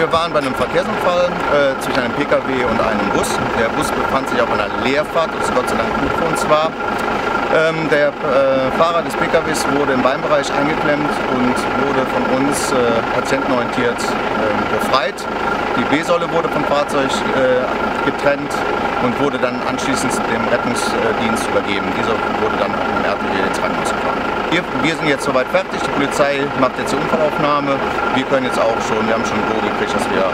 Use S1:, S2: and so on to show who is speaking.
S1: Wir waren bei einem Verkehrsunfall äh, zwischen einem Pkw und einem Bus. Der Bus befand sich auf einer Leerfahrt, was Gott sei Dank gut für uns war. Ähm, der äh, Fahrer des PKWs wurde im Beinbereich eingeklemmt und wurde von uns äh, patientenorientiert äh, befreit. Die B-Säule wurde vom Fahrzeug äh, getrennt und wurde dann anschließend dem Rettungsdienst übergeben. Dieser wurde dann gefahren. Wir, sind jetzt soweit fertig, die Polizei macht jetzt die Unfallaufnahme. Wir können jetzt auch schon, wir haben schon Go gekriegt, dass wir